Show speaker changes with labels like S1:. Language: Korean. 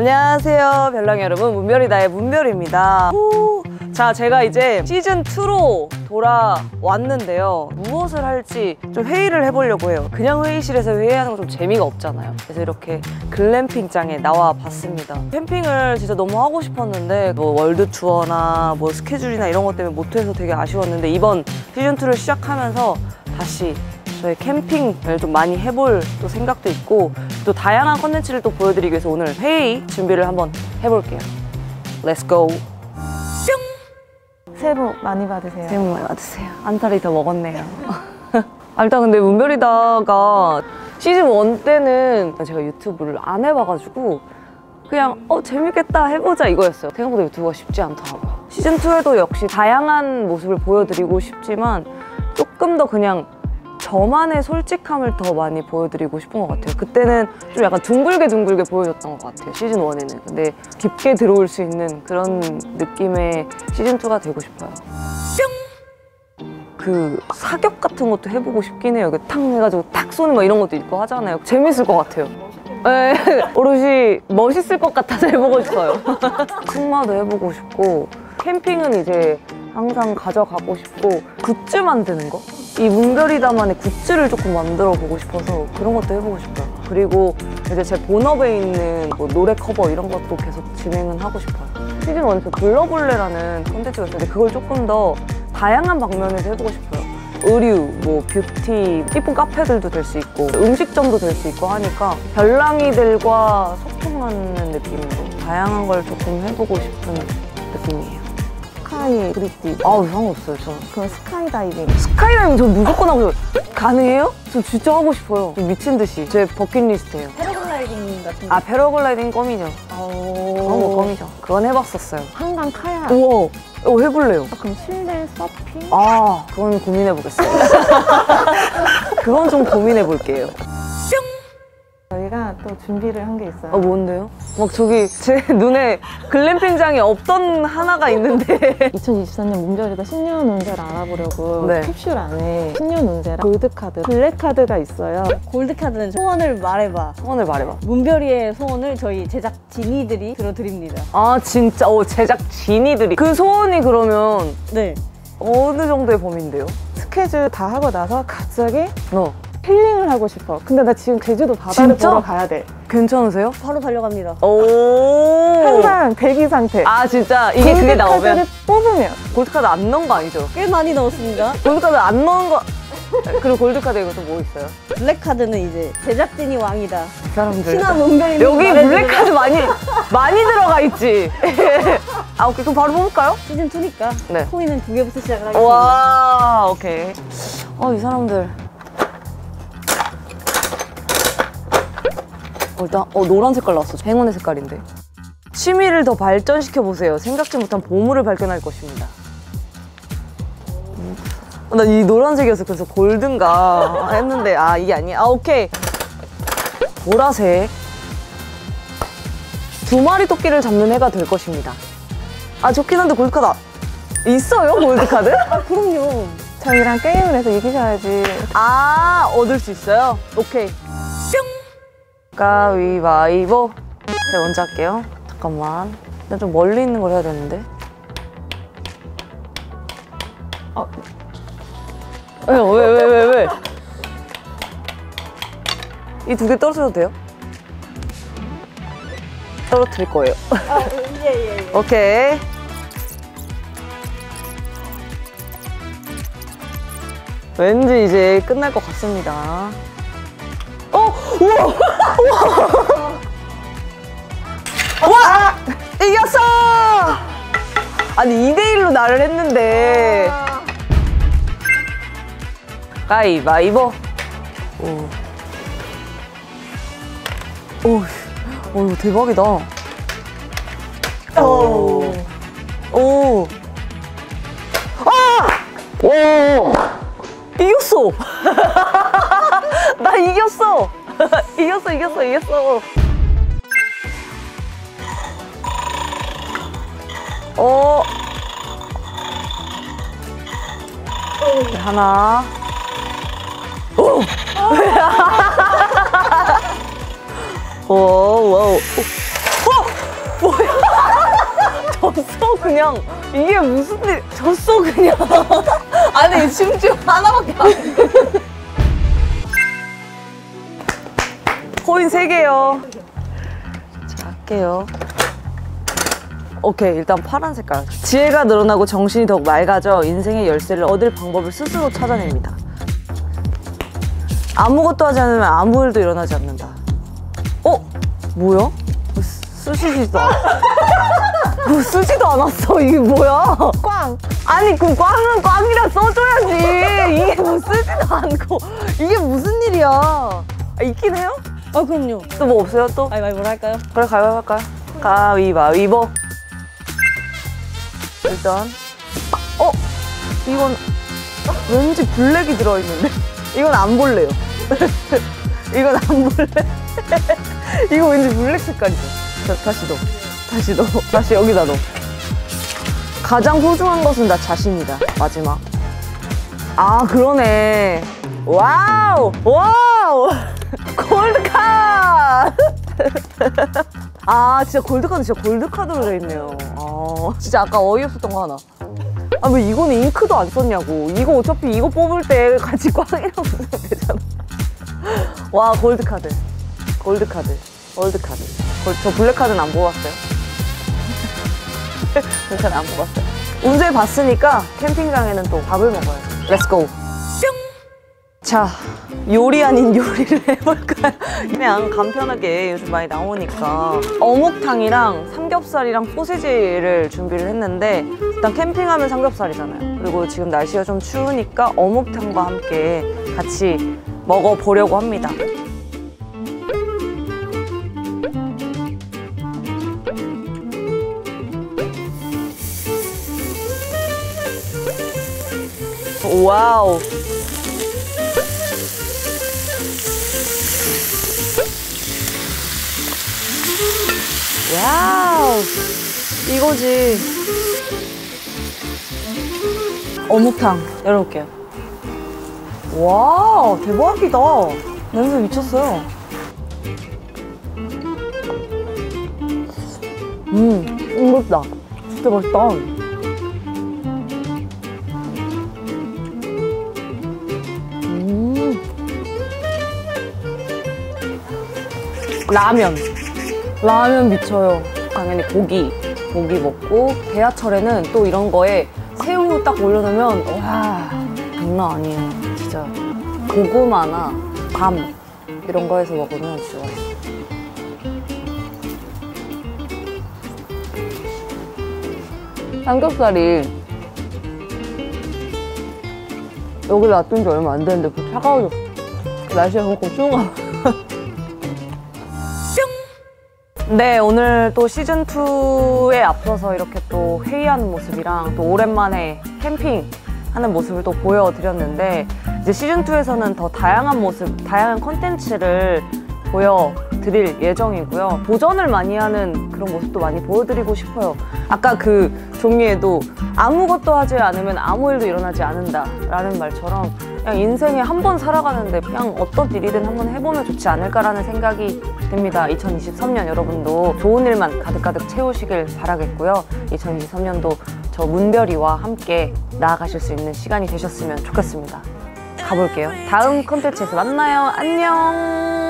S1: 안녕하세요 별랑 여러분. 문별이다의 문별입니다. 후. 자 제가 이제 시즌2로 돌아왔는데요. 무엇을 할지 좀 회의를 해보려고 해요. 그냥 회의실에서 회의하는 건 좀 재미가 없잖아요. 그래서 이렇게 글램핑장에 나와 봤습니다. 캠핑을 진짜 너무 하고 싶었는데 뭐 월드 투어나 뭐 스케줄이나 이런 것 때문에 못해서 되게 아쉬웠는데 이번 시즌2를 시작하면서 다시 저희 캠핑을 좀 많이 해볼 또 생각도 있고 또 다양한 컨텐츠를 또 보여드리기 위해서 오늘 회의 준비를 한번 해볼게요. Let's go.
S2: 새해 복 많이 받으세요.
S1: 새해 복 많이 받으세요. 한 달이 더 먹었네요. 아, 일단 근데 문별이다가 시즌 1 때는 제가 유튜브를 안 해봐가지고 그냥 어 재밌겠다 해보자 이거였어요. 생각보다 유튜브가 쉽지 않더라고요. 시즌 2에도 역시 다양한 모습을 보여드리고 싶지만 조금 더 그냥 저만의 솔직함을 더 많이 보여드리고 싶은 것 같아요. 그때는 좀 약간 둥글게 둥글게 보여줬던 것 같아요. 시즌 1에는. 근데 깊게 들어올 수 있는 그런 느낌의 시즌 2가 되고 싶어요. 그 사격 같은 것도 해보고 싶긴 해요. 그탁 해가지고 탁 쏘는 거 이런 것도 있고 하잖아요. 재밌을 것 같아요. 네, 오롯이 멋있을 것 같아서 해보고 싶어요. 승마도 해보고 싶고 캠핑은 이제 항상 가져가고 싶고 굿즈 만드는 거? 이 문별이다만의 굿즈를 조금 만들어 보고 싶어서 그런 것도 해보고 싶어요. 그리고 이제 제 본업에 있는 뭐 노래 커버 이런 것도 계속 진행은 하고 싶어요. 시즌 1에서 글러블레라는 콘텐츠가 있는데 그걸 조금 더 다양한 방면에서 해보고 싶어요. 의류, 뭐 뷰티, 예쁜 카페들도 될 수 있고 음식점도 될 수 있고 하니까 별랑이들과 소통하는 느낌으로 다양한 걸 조금 해보고 싶은 느낌이에요.
S2: sky bridge.
S1: 아우 상관없어요 저는.
S2: 그럼 스카이다이빙.
S1: 스카이다이빙 전 무조건 하고 싶어요. 가능해요? 저 진짜 하고 싶어요. 미친 듯이. 제 버킷리스트예요.
S3: 패러글라이딩 같은 거.
S1: 아 패러글라이딩 껌이죠. 그건 뭐 껌이죠. 그건 해봤었어요.
S2: 한강 카약.
S1: 우와, 어, 해볼래요.
S2: 그럼 실내 서핑?
S1: 아, 그건 고민해보겠어요. 그건 좀 고민해볼게요.
S2: 저희가 또 준비를 한 게 있어요.
S1: 아, 뭔데요? 막 저기 제 눈에 글램핑장이 없던 하나가 있는데
S2: 2024년 문별이다 신년 운세를 알아보려고
S1: 네.
S2: 캡슐 안에 신년 운세랑 골드카드, 블랙카드가 있어요.
S3: 골드카드는 소원을 말해봐.
S1: 소원을 말해봐.
S3: 문별이의 소원을 저희 제작 진이들이 들어드립니다.
S1: 아, 진짜? 어, 제작 진이들이. 그 소원이 그러면
S3: 네.
S1: 어느 정도의 범위인데요?
S2: 스케줄 다 하고 나서 갑자기
S1: 너
S2: 힐링을 하고 싶어. 근데 나 지금 제주도 바다를
S1: 진짜?
S2: 보러 가야 돼.
S1: 괜찮으세요?
S3: 바로 달려갑니다.
S1: 오.
S2: 항상 대기 상태.
S1: 아, 진짜? 이게 그게 나오면
S2: 골드카드를 뽑으면
S1: 골드카드 안 넣은 거 아니죠?
S3: 꽤 많이 넣었습니다.
S1: 골드카드 안 넣은 거. 그리고 골드카드 이거 또뭐 있어요?
S3: 블랙카드는 이제 제작진이 왕이다.
S1: 이 사람들.
S3: 신화 문별이
S1: 여기 블랙카드 많이 많이 들어가 있지. 아 오케이 그럼 바로 뽑을까요?
S3: 시즌 2니까
S1: 네.
S3: 코인은 두 개부터 시작을 하겠습니다.
S1: 와 오케이. 어 이 사람들. 어, 일단 어 노란 색깔 나왔어. 행운의 색깔인데. 취미를 더 발전시켜 보세요. 생각지 못한 보물을 발견할 것입니다. 나 이 노란색이어서 그래서 골든가 했는데 아 이게 아니야. 아 오케이. 보라색. 두 마리 토끼를 잡는 해가 될 것입니다. 아 좋긴 한데 골드카드 아- 있어요 골드카드?
S3: 아, 그럼요.
S2: 저희랑 게임을 해서 이기셔야지.
S1: 아 얻을 수 있어요? 오케이 가위바위보 제가 먼저 할게요 잠깐만 일단 좀 멀리 있는 걸 해야 되는데 아 왜요 왜왜 왜 왜? 이 두 개 떨어져도 돼요? 떨어뜨릴 거예요
S3: 아, 예, 예, 예.
S1: 오케이 왠지 이제 끝날 것 같습니다. 어! 우와! 우와! 와! 이겼어! 아니, 2대1로 나를 했는데. 가위바위보. 오. 오, 오, 이거 대박이다. 오. 오. 아! 오. 이겼어. 나 이겼어. 이겼어, 이겼어, 이겼어. 어. 하나. 오. 오, 와우. 오. 졌어 그냥 이게 무슨 일 졌어 그냥 아니 심지어 하나밖에 안 코인 3개요. 자 할게요. 오케이 일단 파란 색깔. 지혜가 늘어나고 정신이 더욱 맑아져 인생의 열쇠를 얻을 방법을 스스로 찾아냅니다. 아무것도 하지 않으면 아무 일도 일어나지 않는다. 어? 뭐야? 뭐 쓰- 쓰시지도 않 뭐 쓰지도 않았어. 이게 뭐야?
S2: 꽝!
S1: 아니 그 꽝은 꽝이라 써줘야지. 이게 뭐 쓰지도 않고. 이게 무슨 일이야? 아, 있긴 해요?
S3: 아 그럼요.
S1: 또 뭐 없어요 또?
S3: 가위바위보 할까요?
S1: 그래 가위바위보 할까요? 가위바위보. 일단 어? 이건 왠지 블랙이 들어있는데? 이건 안 볼래요. 이건 안 볼래? 이거 왠지 블랙 색깔이죠. 자, 다시 넣어. 다시 넣어. 다시 여기다 넣어. 가장 소중한 것은 나 자신이다. 마지막. 아 그러네. 와우! 와우 골드카드 아 진짜 골드카드 진짜 골드카드로 돼 있네요. 아 진짜 아까 어이없었던 거 하나. 아 왜 이거는 잉크도 안 썼냐고. 이거 어차피 이거 뽑을 때 같이 꽝이라고 쓰면 되잖아. 와 골드카드. 골드카드. 골드카드. 골- 저 블랙카드는 안 뽑았어요. 블랙카드 안 뽑았어요. 운세 봤으니까 캠핑장에는 또 밥을 먹어야죠 let's go 자, 요리 아닌 요리를 해볼까요? 그냥 간편하게 요즘 많이 나오니까 어묵탕이랑 삼겹살이랑 소세지를 준비를 했는데 일단 캠핑하면 삼겹살이잖아요. 그리고 지금 날씨가 좀 추우니까 어묵탕과 함께 같이 먹어보려고 합니다. 와우. 와우. 이거지. 어묵탕. 열어볼게요. 와우 대박이다. 냄새 미쳤어요. 음 이거 맛있다. 진짜 맛있다. 음. 라면 라면 미쳐요. 당연히 고기, 고기 먹고 대하철에는 또 이런 거에 새우 딱 올려놓으면 와 장난 아니에요. 진짜 고구마나 밤 이런 거 해서 먹으면 진짜 맛있어. 삼겹살이 여기 놔둔 지 얼마 안 됐는데 벌써 차가워졌어. 날씨가 그만큼 추운가 봐. 네, 오늘 또 시즌2에 앞서서 이렇게 또 회의하는 모습이랑 또 오랜만에 캠핑 하는 모습을 또 보여드렸는데 이제 시즌2에서는 더 다양한 모습, 다양한 컨텐츠를 보여드릴 예정이고요. 도전을 많이 하는 그런 모습도 많이 보여드리고 싶어요. 아까 그 종이에도 아무것도 하지 않으면 아무 일도 일어나지 않는다라는 말처럼 그냥 인생에 한 번 살아가는데 그냥 어떤 일이든 한번 해보면 좋지 않을까라는 생각이 듭니다. 2023년 여러분도 좋은 일만 가득가득 채우시길 바라겠고요. 2023년도 저 문별이와 함께 나아가실 수 있는 시간이 되셨으면 좋겠습니다. 가볼게요. 다음 콘텐츠에서 만나요. 안녕!